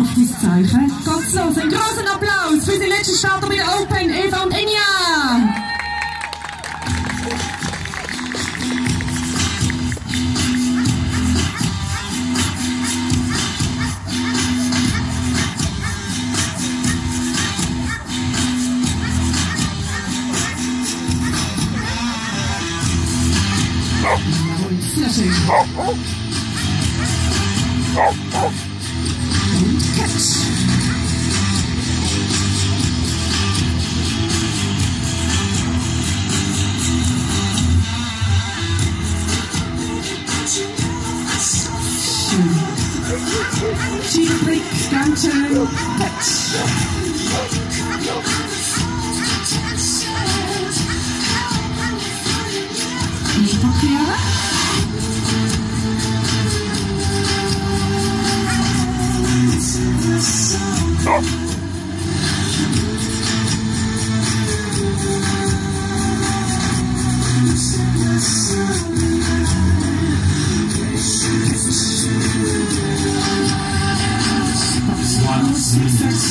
auf dieses Zeichen. Ganz los, einen großen Applaus. Für die letzte Starter bei der Open, Eva und Enya. Sehr She blinks down to Fuck Oh.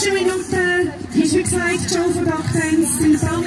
nächsten Minuten von Duck Dance in Bau